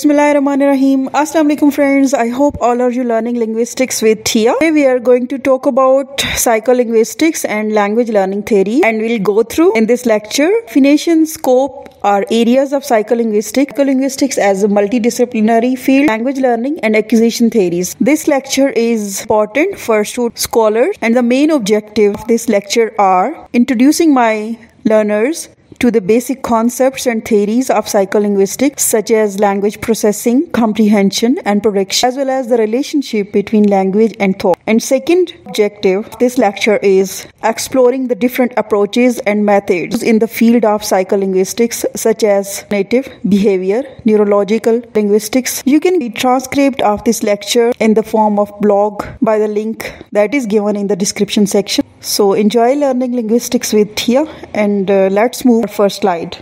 Bismillahirrahmanirrahim. Assalamu alaikum friends. I hope all of you learning linguistics with Tia. Today we are going to talk about psycholinguistics and language learning theory and we'll go through in this lecture definition, scope, are areas of psycholinguistics, psycholinguistics as a multidisciplinary field, language learning and acquisition theories. This lecture is important for scholars and the main objective of this lecture are introducing my learners to the basic concepts and theories of psycholinguistics, such as language processing, comprehension, and production, as well as the relationship between language and thought. And second objective, this lecture is exploring the different approaches and methods in the field of psycholinguistics, such as native behavior, neurological linguistics. You can read transcript of this lecture in the form of blog by the link that is given in the description section. So enjoy learning linguistics with Tia and uh, let's move our first slide.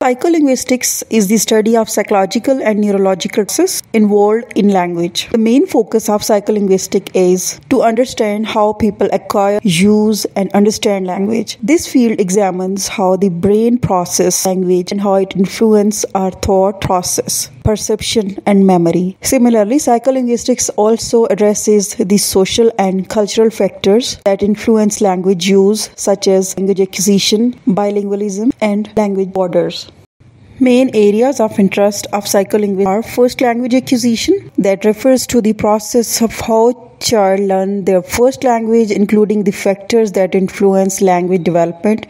Psycholinguistics is the study of psychological and neurological processes involved in language. The main focus of psycholinguistics is to understand how people acquire, use, and understand language. This field examines how the brain processes language and how it influences our thought process perception, and memory. Similarly, psycholinguistics also addresses the social and cultural factors that influence language use, such as language acquisition, bilingualism, and language borders. Main areas of interest of psycholinguistics are first language acquisition that refers to the process of how child learn their first language, including the factors that influence language development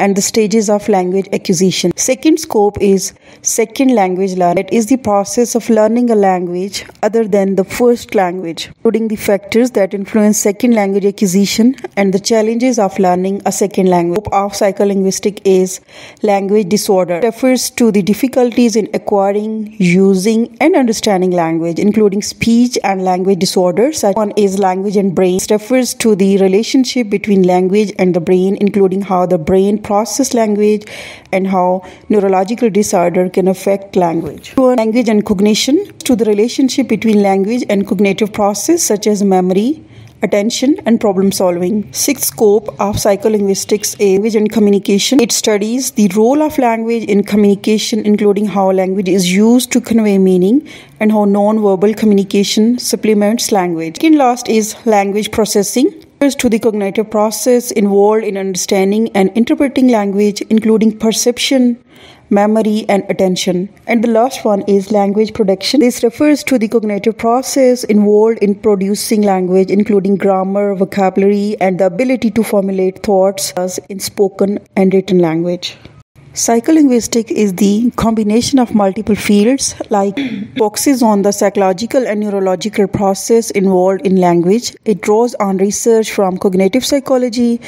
and the stages of language acquisition. Second scope is second language learning. It is the process of learning a language other than the first language, including the factors that influence second language acquisition and the challenges of learning a second language. Scope of psycholinguistic is language disorder. It refers to the difficulties in acquiring, using, and understanding language, including speech and language disorders such one is language and brain. It refers to the relationship between language and the brain, including how the brain processes language and how neurological disorder can affect language. To language and cognition, to the relationship between language and cognitive process such as memory, attention and problem solving. Sixth scope of psycholinguistics is language and communication. It studies the role of language in communication, including how language is used to convey meaning and how non-verbal communication supplements language. Second last is language processing to the cognitive process involved in understanding and interpreting language, including perception, memory, and attention. And the last one is language production. This refers to the cognitive process involved in producing language, including grammar, vocabulary, and the ability to formulate thoughts as in spoken and written language. Psycholinguistic is the combination of multiple fields like focuses on the psychological and neurological process involved in language. It draws on research from cognitive psychology,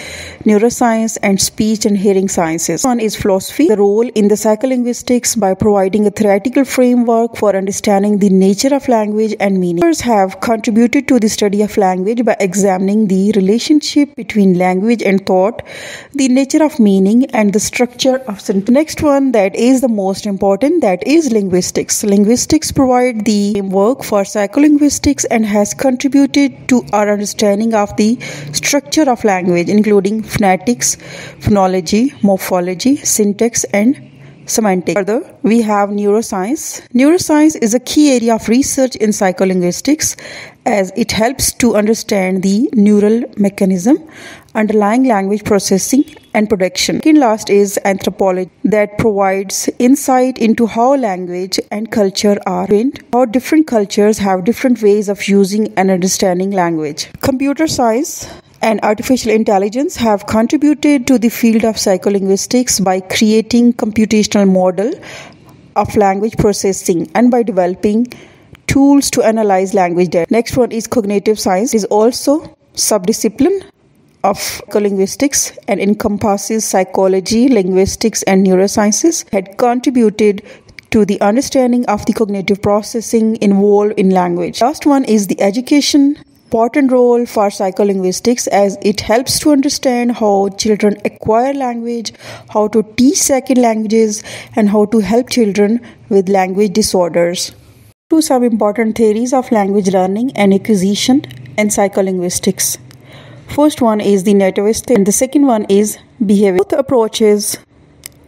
neuroscience, and speech and hearing sciences. One is philosophy, the role in the psycholinguistics by providing a theoretical framework for understanding the nature of language and meaning. Others have contributed to the study of language by examining the relationship between language and thought, the nature of meaning, and the structure of the next one that is the most important that is linguistics. Linguistics provide the framework for psycholinguistics and has contributed to our understanding of the structure of language including phonetics, phonology, morphology, syntax and semantics. Further, we have neuroscience. Neuroscience is a key area of research in psycholinguistics as it helps to understand the neural mechanism underlying language processing and production. Second last is anthropology that provides insight into how language and culture are trained, how different cultures have different ways of using and understanding language. Computer science and artificial intelligence have contributed to the field of psycholinguistics by creating computational model of language processing and by developing tools to analyze language data. Next one is cognitive science is also subdiscipline of linguistics and encompasses psychology, linguistics, and neurosciences, had contributed to the understanding of the cognitive processing involved in language. Last one is the education important role for psycholinguistics as it helps to understand how children acquire language, how to teach second languages, and how to help children with language disorders. To some important theories of language learning and acquisition and psycholinguistics. First one is the nativist and the second one is behavior. Both approaches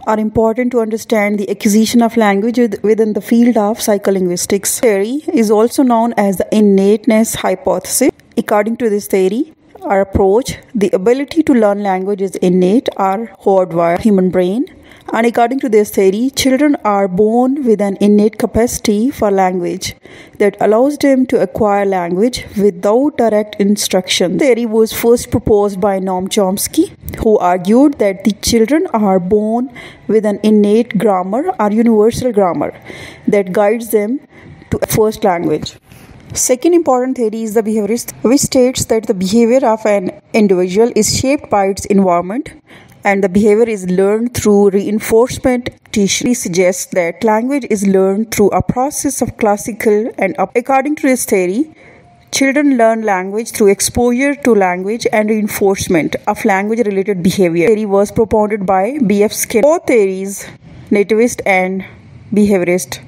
are important to understand the acquisition of language within the field of psycholinguistics. Theory is also known as the innateness hypothesis. According to this theory, our approach, the ability to learn language is innate or hardwired human brain and according to this theory, children are born with an innate capacity for language that allows them to acquire language without direct instruction. The theory was first proposed by Noam Chomsky, who argued that the children are born with an innate grammar or universal grammar that guides them to a first language. Second important theory is the behaviorist, which states that the behavior of an individual is shaped by its environment and the behavior is learned through reinforcement. He suggests that language is learned through a process of classical and according to this theory, Children learn language through exposure to language and reinforcement of language related behavior. Theory was propounded by B.F. Skinner. Both theories, nativist and behaviorist,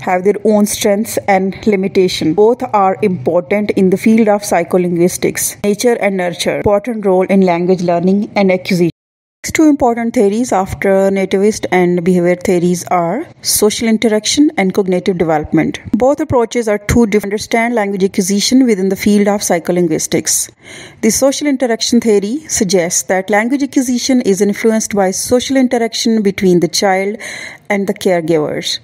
have their own strengths and limitations. Both are important in the field of psycholinguistics. Nature and nurture, important role in language learning and acquisition. Two important theories after nativist and behavior theories are social interaction and cognitive development. Both approaches are to understand language acquisition within the field of psycholinguistics. The social interaction theory suggests that language acquisition is influenced by social interaction between the child and the caregivers.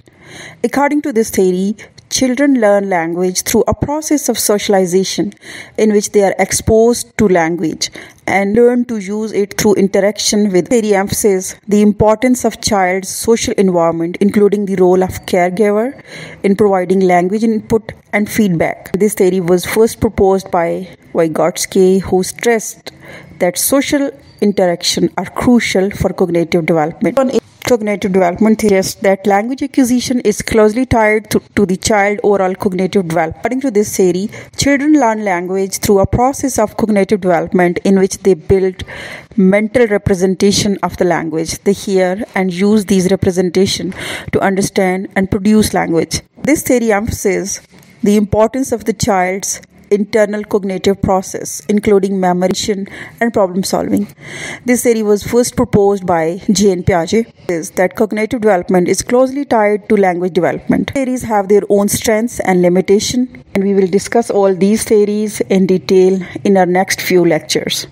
According to this theory, Children learn language through a process of socialization in which they are exposed to language and learn to use it through interaction with theory emphasizes the importance of child's social environment including the role of caregiver in providing language input and feedback. This theory was first proposed by vygotsky who stressed that social interaction are crucial for cognitive development cognitive development suggests that language acquisition is closely tied to, to, the child overall cognitive development. According to this theory, children learn language through a process of cognitive development in which they build mental representation of the language. They hear and use these representation to understand and produce language. This theory emphasizes the importance of the child's internal cognitive process, including memorization and problem solving. This theory was first proposed by Jean Piaget. Is that cognitive development is closely tied to language development. Theories have their own strengths and limitation, and we will discuss all these theories in detail in our next few lectures.